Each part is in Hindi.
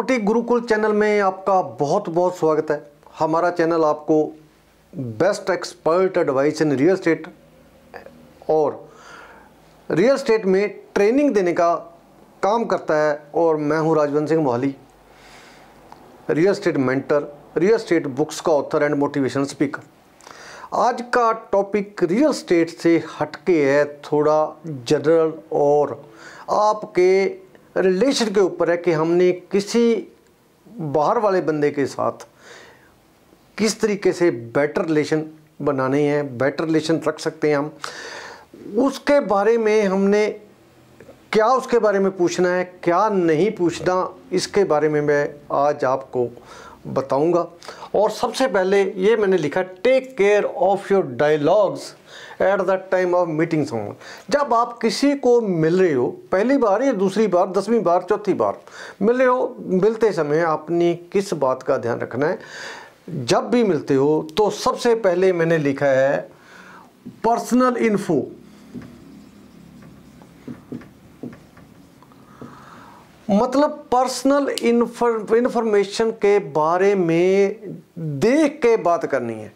प्रॉपर्टी गुरुकुल चैनल में आपका बहुत बहुत स्वागत है। हमारा चैनल आपको best expert advice in real estate और रियल स्टेट में ट्रेनिंग देने का काम करता है और मैं हूँ Rajwant Singh Mohali, real estate mentor, real estate books का ऑथर एंड मोटिवेशन स्पीकर आज का टॉपिक रियल स्टेट से हटके है, थोड़ा जनरल और आपके रिलेशन के ऊपर है कि हमने किसी बाहर वाले बंदे के साथ किस तरीके से बेटर रिलेशन बनाने हैं बेटर रिलेशन रख सकते हैं हम। उसके बारे में हमने क्या उसके बारे में पूछना है, क्या नहीं पूछना, इसके बारे में मैं आज आपको बताऊँगा। और सबसे पहले ये मैंने लिखा take care of your dialogues at the time of meeting someone जब आप किसी को मिल रहे हो, पहली बार या दूसरी बार, दसवीं बार, चौथी बार मिल रहे हो, मिलते समय अपनी किस बात का ध्यान रखना है? जब भी मिलते हो तो सबसे पहले मैंने लिखा है पर्सनल इन्फो मतलब पर्सनल इंफॉर्मेशन के बारे में देख के बात करनी है।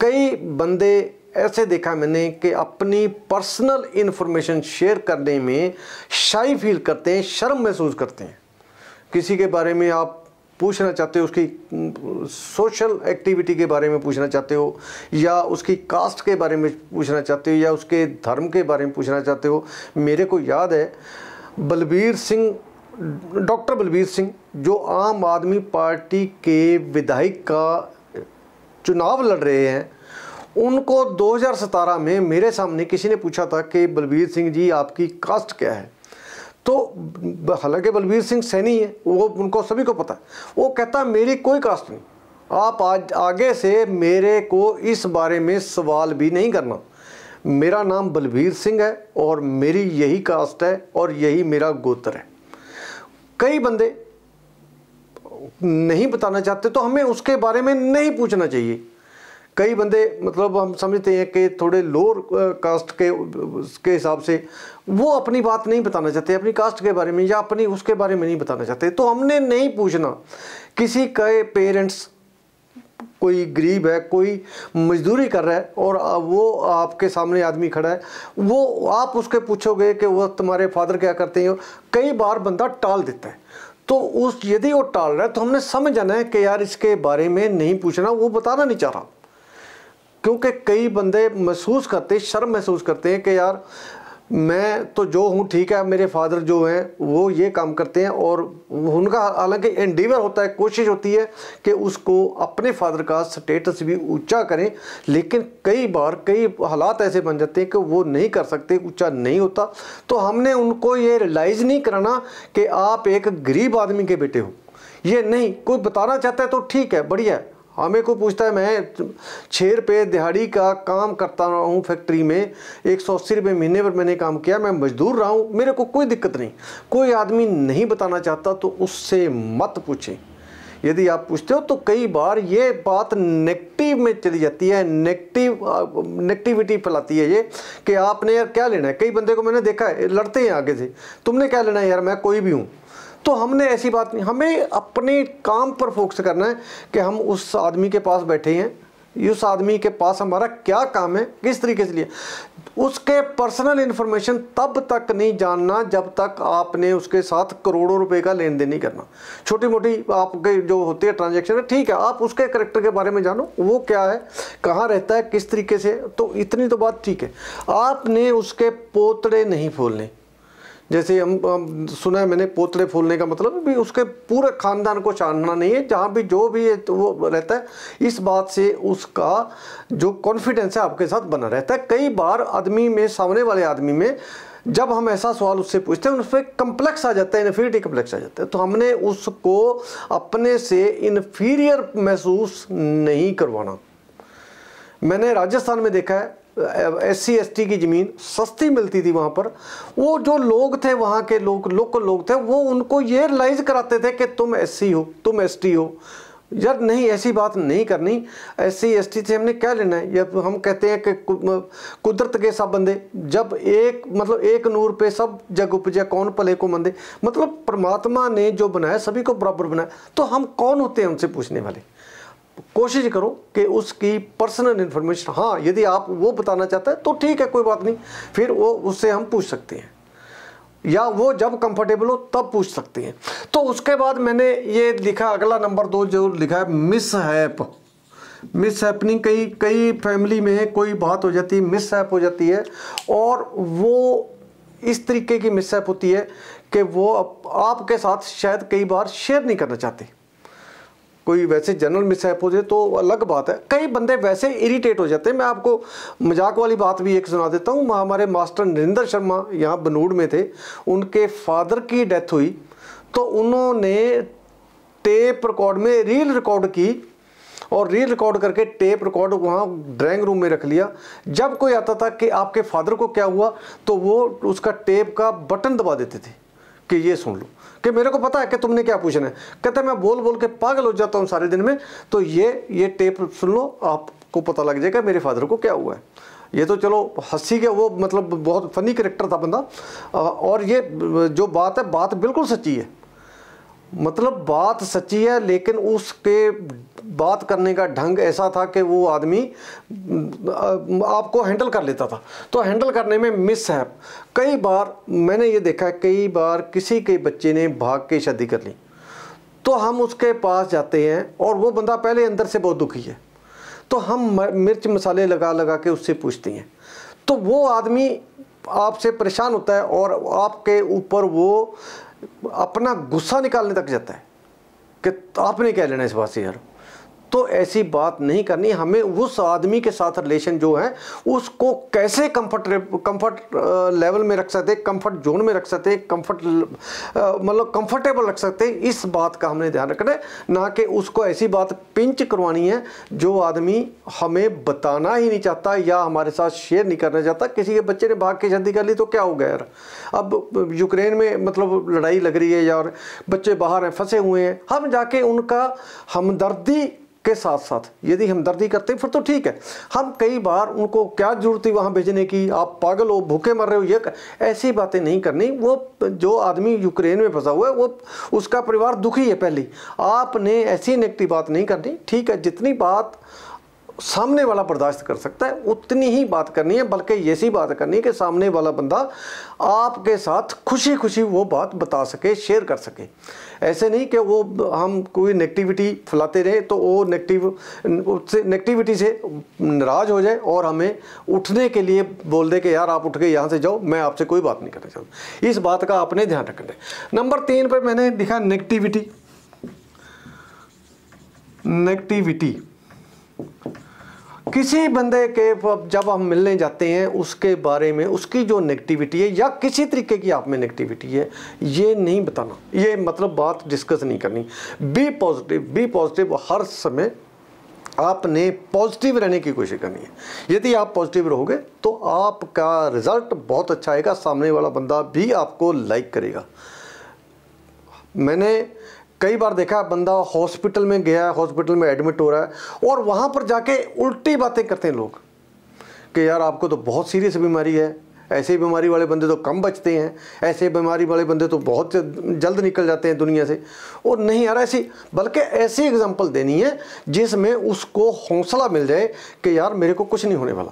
कई बंदे ऐसे देखा मैंने कि अपनी पर्सनल इंफॉर्मेशन शेयर करने में शाई फील करते हैं, शर्म महसूस करते हैं। किसी के बारे में आप पूछना चाहते हो, उसकी सोशल एक्टिविटी के बारे में पूछना चाहते हो, या उसकी कास्ट के बारे में पूछना चाहते हो, या उसके धर्म के बारे में पूछना चाहते हो, मेरे को याद है, बलबीर सिंह डॉक्टर बलबीर सिंह, जो आम आदमी पार्टी के विधायक का चुनाव लड़ रहे हैं, उनको 2017 में मेरे सामने किसी ने पूछा था कि बलबीर सिंह जी, आपकी कास्ट क्या है? तो हालाँकि बलबीर सिंह सैनी है, वो, उनको सभी को पता। है वो कहता, मेरी कोई कास्ट नहीं। आप आज, आगे से मेरे को इस बारे में सवाल भी नहीं करना। मेरा नाम बलबीर सिंह है और मेरी यही कास्ट है और यही मेरा गोत्र है। कई बंदे नहीं बताना चाहते तो हमें उसके बारे में नहीं पूछना चाहिए। कई बंदे मतलब हम समझते हैं कि थोड़े लोअर कास्ट के के हिसाब से वो अपनी बात नहीं बताना चाहते, अपनी कास्ट के बारे में या अपनी उसके बारे में नहीं बताना चाहते। तो हमने नहीं पूछना किसी के पेरेंट्स कोई गरीब है, कोई मजदूरी कर रहा है और वो आपके सामने आदमी खड़ा है, वो आप उसके पूछोगे कि वो तुम्हारे फादर क्या करते हैं? कई बार बंदा टाल देता है। तो उस यदि वो टाल रहा है तो हमने समझ जाना है कि यार इसके बारे में नहीं पूछना, वो बताना नहीं चाह रहा। क्योंकि कई बंदे महसूस करते शर्म महसूस करते हैं कि यार मैं तो जो हूँ, ठीक है, मेरे फादर जो हैं, वो ये काम करते हैं और उनका हालाँकि एंडीवर होता है, कोशिश होती है कि उसको अपने फादर का स्टेटस भी ऊँचा करें, लेकिन कई बार कई हालात ऐसे बन जाते हैं कि वो नहीं कर सकते, ऊँचा नहीं होता। तो हमने उनको ये रियलाइज़ नहीं कराना कि आप एक गरीब आदमी के बेटे हो। ये नहीं, कोई बताना चाहता है तो ठीक है, बढ़िया है। हमें को पूछता है, मैं छः रुपये दिहाड़ी का काम करता रहा हूँ फैक्ट्री में, एक सौ अस्सी रुपये महीने पर मैंने काम किया, मैं मजदूर रहा हूँ, मेरे को कोई दिक्कत नहीं। कोई आदमी नहीं बताना चाहता तो उससे मत पूछें। यदि आप पूछते हो तो कई बार ये बात नेगेटिव में चली जाती है नेगेटिव नेगेटिविटी फैलाती है ये, कि आपने यार क्या लेना है? कई बंदे को मैंने देखा है, लड़ते हैं आगे से। तुमने क्या लेना है यार? मैं कोई भी हूँ। तो हमने ऐसी बात नहीं, हमें अपने काम पर फोकस करना है कि हम उस आदमी के पास बैठे हैं उस आदमी के पास हमारा क्या काम है, किस तरीके से लिए उसके पर्सनल इन्फॉर्मेशन तब तक नहीं जानना जब तक आपने उसके साथ करोड़ों रुपए का लेन देन नहीं करना। छोटी मोटी आपके जो होती है ट्रांजेक्शन ठीक है, आप उसके करेक्टर के बारे में जानो, वो क्या है, कहाँ रहता है, किस तरीके से तो इतनी तो बात ठीक है। आपने उसके पोतड़े नहीं फोलने। जैसे हम, हम सुना है मैंने पोतले फूलने का मतलब भी उसके पूरे खानदान को जानना नहीं है जहाँ भी जो भी तो वो रहता है। इस बात से उसका जो कॉन्फिडेंस है आपके साथ बना रहता है। कई बार आदमी में सामने वाले आदमी में जब हम ऐसा सवाल उससे पूछते हैं उस पर कम्प्लेक्स आ जाता है इन्फीरिटी कम्प्लेक्स आ जाता है। तो हमने उसको अपने से इन्फीरियर महसूस नहीं करवाना। मैंने राजस्थान में देखा है एस सी एस टी की ज़मीन सस्ती मिलती थी वहाँ पर। वो जो लोग थे वहाँ के लोग, लोकल लोग थे, वो उनको ये रिलाइज कराते थे कि तुम एस सी हो, तुम एस टी हो। यार नहीं, ऐसी बात नहीं करनी। ऐसी एस टी से हमने क्या लेना है? या हम कहते हैं कि कुदरत के सब बंदे, जब एक मतलब एक नूर पे सब जग उपजे, कौन भले को मंदे? मतलब परमात्मा ने जो बनाया, सभी को बराबर बनाया। तो हम कौन होते हैं उनसे पूछने वाले? कोशिश करो कि उसकी पर्सनल इन्फॉर्मेशन हाँ यदि आप वो बताना चाहते हैं तो ठीक है, कोई बात नहीं। फिर वो उससे हम पूछ सकते हैं। या वो जब कंफर्टेबल हो, तब पूछ सकते हैं। तो उसके बाद मैंने ये लिखा, अगला नंबर दो जो लिखा है मिस हैप मिस हैपनिंग कई कई फैमिली में कोई बात हो जाती है मिस हैप हो जाती है, और वो इस तरीके की मिस हैप होती है कि वो आपके साथ शायद कई बार शेयर नहीं करना चाहते। कोई वैसे जनरल मिसहैप हो जाए तो अलग बात है। कई बंदे वैसे इरिटेट हो जाते हैं। मैं आपको मज़ाक वाली बात भी एक सुना देता हूँ। हमारे मास्टर नरेंद्र शर्मा यहाँ बनूड में थे। उनके फादर की डेथ हुई। तो उन्होंने टेप रिकॉर्ड में रील रिकॉर्ड की और रील रिकॉर्ड करके टेप रिकॉर्ड वहाँ ड्राइंग रूम में रख लिया। जब कोई आता था कि आपके फादर को क्या हुआ तो वो उसका टेप का बटन दबा देते थे। कि ये सुन लो, कि मेरे को पता है कि तुमने क्या पूछना है। कहते मैं बोल बोल के पागल हो जाता हूँ सारे दिन में। तो ये ये टेप सुन लो, आपको पता लग जाएगा मेरे फादर को क्या हुआ है। ये तो चलो हँसी के, वो मतलब बहुत फनी करेक्टर था बंदा। और ये, जो बात है, बात बिल्कुल सच्ची है। मतलब बात सच्ची है, लेकिन उसके बात करने का ढंग ऐसा था कि वो आदमी आपको हैंडल कर लेता था। तो हैंडल करने में मिस है। कई बार, मैंने ये देखा है, कई बार किसी के बच्चे ने भाग के शादी कर ली। तो हम उसके पास जाते हैं और वो बंदा पहले अंदर से बहुत दुखी है। तो हम मिर्च मसाले लगा लगा के उससे पूछते हैं। तो वो आदमी आपसे परेशान होता है और आपके ऊपर वो अपना गुस्सा निकालने तक जाता है। कि आपने कह लेना इस बात से यार। तो ऐसी बात नहीं करनी। हमें उस आदमी के साथ रिलेशन जो है, उसको कैसे कंफर्ट कंफर्ट लेवल में रख सकते कंफर्ट जोन में रख सकते कंफर्ट मतलब कंफर्टेबल रख सकते, इस बात का हमने ध्यान रखना है। ना कि उसको ऐसी बात पिंच करवानी है, जो आदमी हमें बताना ही नहीं चाहता या हमारे साथ शेयर नहीं करना चाहता। किसी के बच्चे ने भाग के शादी कर ली तो क्या हो गया यार? अब यूक्रेन में मतलब लड़ाई लग रही है यार, बच्चे बाहर हैं, फंसे हुए हैं। हम जाके उनका हमदर्दी के साथ साथ यदि हमदर्दी करते फिर तो ठीक है। हम कई बार उनको क्या ज़रूरत थी वहाँ भेजने की? आप पागल हो, भूखे मर रहे हो, ये ऐसी बातें नहीं करनी। वो जो आदमी यूक्रेन में फंसा हुआ है, वो उसका परिवार दुखी है पहली। आपने ऐसी नेगेटिव बात नहीं करनी। ठीक है, जितनी बात सामने वाला बर्दाश्त कर सकता है, उतनी ही बात करनी है, बल्कि ऐसी बात करनी है कि सामने वाला बंदा आपके साथ खुशी खुशी वो बात बता सके शेयर कर सके। ऐसे नहीं कि वो हम कोई नेगेटिविटी फैलाते रहे तो वो नेगेटिव उससे नेगेटिविटी से नाराज़ हो जाए और हमें उठने के लिए बोल दे कि यार आप उठ के यहाँ से जाओ, मैं आपसे कोई बात नहीं करना चाहता। इस बात का आपने ध्यान रखना है। नंबर तीन पर मैंने लिखा नेगेटिविटी नेगेटिविटी किसी बंदे के जब हम मिलने जाते हैं, उसके बारे में, उसकी जो नेगेटिविटी है, या किसी तरीके की आप में नेगेटिविटी है, ये नहीं बताना। ये मतलब बात डिस्कस नहीं करनी। बी पॉजिटिव बी पॉजिटिव हर समय आपने पॉजिटिव रहने की कोशिश करनी है। यदि आप पॉजिटिव रहोगे तो आपका रिज़ल्ट बहुत अच्छा आएगा, सामने वाला बंदा भी आपको लाइक करेगा। मैंने कई बार देखा बंदा हॉस्पिटल में गया है, हॉस्पिटल में एडमिट हो रहा है और वहाँ पर जाके उल्टी बातें करते हैं लोग कि यार आपको तो बहुत सीरियस बीमारी है, ऐसे बीमारी वाले बंदे तो कम बचते हैं, ऐसे बीमारी वाले बंदे तो बहुत जल्द निकल जाते हैं दुनिया से। और नहीं यार, ऐसी, बल्कि ऐसी एग्जांपल देनी है जिसमें उसको हौसला मिल जाए कि यार मेरे को कुछ नहीं होने वाला।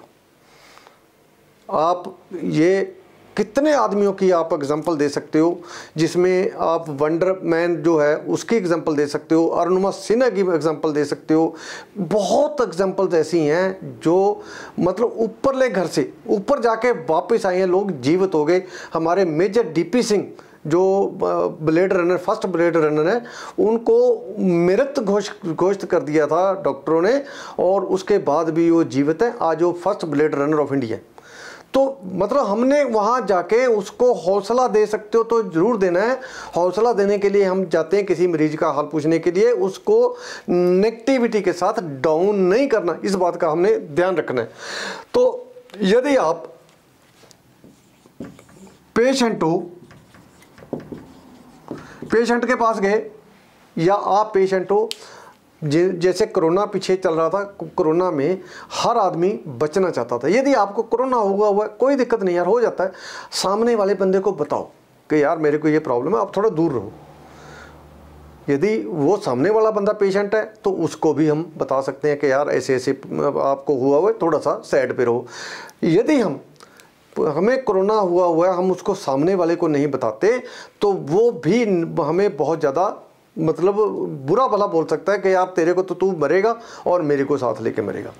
आप ये कितने आदमियों की आप एग्जांपल दे सकते हो, जिसमें आप वंडर मैन जो है, उसकी एग्जांपल दे सकते हो अरुणमा सिन्हा की एग्जांपल दे सकते हो। बहुत एग्जांपल्स ऐसी हैं जो मतलब ऊपर ले घर से, ऊपर जाके वापस आए हैं लोग, जीवित हो गए। हमारे मेजर डीपी सिंह जो blade runner first blade runner है, उनको मृत घोषित घोषित कर दिया था डॉक्टरों ने, और उसके बाद भी वो जीवित है। आज वो first blade runner of India तो मतलब हमने वहाँ जाके उसको हौसला दे सकते हो तो ज़रूर देना है। हौसला देने के लिए हम जाते हैं किसी मरीज़ का हाल पूछने के लिए। उसको नेगेटिविटी के साथ डाउन नहीं करना, इस बात का हमने ध्यान रखना है। तो यदि आप पेशेंट हो पेशेंट के पास गए या आप पेशेंट हो जैसे कोरोना पीछे चल रहा था कोरोना में हर आदमी बचना चाहता था। यदि आपको कोरोना हुआ हुआ कोई दिक्कत नहीं यार, हो जाता है। सामने वाले बंदे को बताओ कि यार, मेरे को ये प्रॉब्लम है, आप थोड़ा दूर रहो। यदि वो सामने वाला बंदा पेशेंट है तो उसको भी हम बता सकते हैं कि यार ऐसे ऐसे आपको हुआ हुआ है थोड़ा सा साइड पे रहो। यदि हम, हमें कोरोना हुआ हुआ है, हम उसको सामने वाले को नहीं बताते तो वो भी हमें बहुत ज़्यादा मतलब बुरा भला बोल सकता है कि आप तेरे को तो तू मरेगा और मेरे को साथ लेके मरेगा।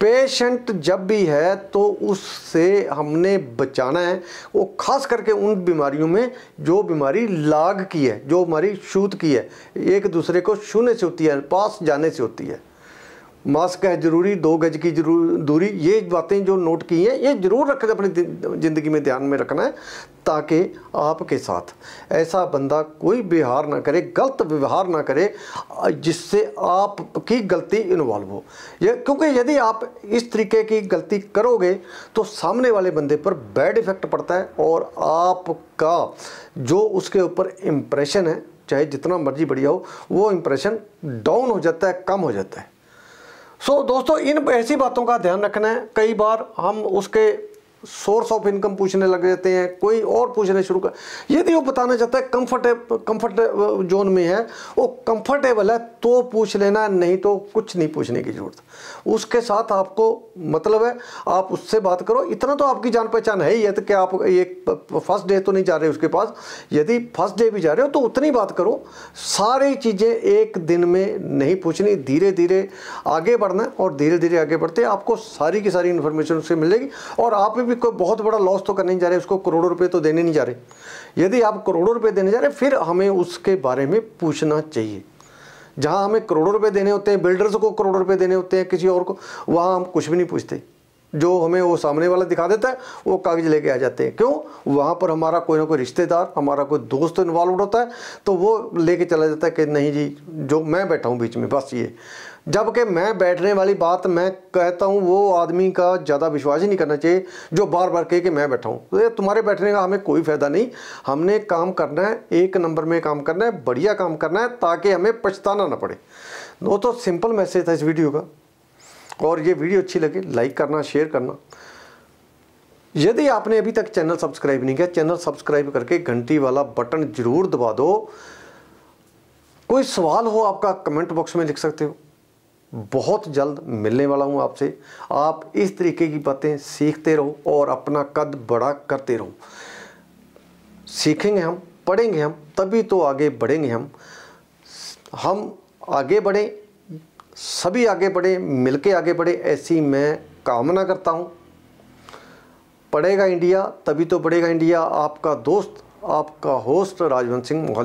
पेशेंट जब भी है तो उससे हमने बचाना है। वो खास करके उन बीमारियों में जो बीमारी लाग की है, जो हमारी छूत की है। एक दूसरे को छूने से होती है, पास जाने से होती है। मास्क है ज़रूरी, दो गज की ज़रूर, दूरी, ये बातें जो नोट की हैं, ये ज़रूर रखें अपनी ज़िंदगी में ध्यान में रखना है, ताकि आपके साथ ऐसा बंदा कोई व्यवहार ना करे, गलत व्यवहार ना करे, जिससे आपकी गलती इन्वॉल्व हो। ये, क्योंकि यदि आप इस तरीके की गलती करोगे तो सामने वाले बंदे पर बैड इफ़ेक्ट पड़ता है, और आपका जो उसके ऊपर इम्प्रेशन है, चाहे जितना मर्ज़ी बढ़िया हो, वो इम्प्रेशन डाउन हो जाता है, कम हो जाता है। सो so, दोस्तों इन ऐसी बातों का ध्यान रखना है। कई बार हम उसके सोर्स ऑफ़ इनकम पूछने लग जाते हैं, कोई और पूछने शुरू कर, यदि वो बताना चाहता है कंफर्ट कंफर्ट जोन में है, वो कंफर्टेबल है तो पूछ लेना, नहीं तो कुछ नहीं पूछने की ज़रूरत। उसके साथ आपको मतलब है, आप उससे बात करो, इतना तो आपकी जान पहचान है ही है तो कि आप, ये फ़र्स्ट डे तो नहीं जा रहे उसके पास, यदि फ़र्स्ट डे भी जा रहे हो तो उतनी बात करो, सारी चीज़ें एक दिन में नहीं पूछनी धीरे धीरे आगे बढ़ना, और धीरे धीरे आगे बढ़ते, आपको सारी की सारी इन्फॉर्मेशन उससे मिलेगी और आप भी कोई बहुत बड़ा लॉस तो करने नहीं जा रहे, उसको करोड़ों रुपए तो देने नहीं जा रहे। यदि आप करोड़ों रुपए देने जा रहे, फिर हमें उसके बारे में पूछना चाहिए। जहाँ हमें करोड़ों रुपए देने होते हैं बिल्डर्स को करोड़ों रुपए देने होते हैं, किसी और को, वहाँ हम कुछ भी नहीं पूछते। जो हमें वो सामने वाला दिखा देता है, वो कागज़ लेके आ जाते हैं। क्यों? वहाँ पर हमारा कोई ना कोई रिश्तेदार, हमारा कोई दोस्त इन्वॉल्व होता है तो वो लेके चला जाता है कि नहीं जी, जो मैं बैठा हूँ बीच में, बस ये। जबकि मैं बैठने वाली बात मैं कहता हूँ, वो आदमी का ज़्यादा विश्वास ही नहीं करना चाहिए, जो बार बार कहे कि मैं बैठा हूँ। तो तुम्हारे बैठने का हमें कोई फ़ायदा नहीं, हमने काम करना है, एक नंबर में काम करना है, बढ़िया काम करना है, ताकि हमें पछताना ना पड़े। वो तो सिंपल मैसेज था इस वीडियो का। और ये वीडियो अच्छी लगे लाइक करना शेयर करना। यदि आपने अभी तक चैनल सब्सक्राइब नहीं किया चैनल सब्सक्राइब करके घंटी वाला बटन ज़रूर दबा दो। कोई सवाल हो आपका कमेंट बॉक्स में लिख सकते हो। बहुत जल्द मिलने वाला हूँ आपसे। आप इस तरीके की बातें सीखते रहो और अपना कद बड़ा करते रहो। सीखेंगे हम, पढ़ेंगे हम, तभी तो आगे बढ़ेंगे हम। हम आगे बढ़ें सभी आगे बढ़े, मिलके आगे बढ़े, ऐसी मैं कामना करता हूँ। पढ़ेगा इंडिया, तभी तो बढ़ेगा इंडिया। आपका दोस्त, आपका होस्ट राजवंत सिंह मोहल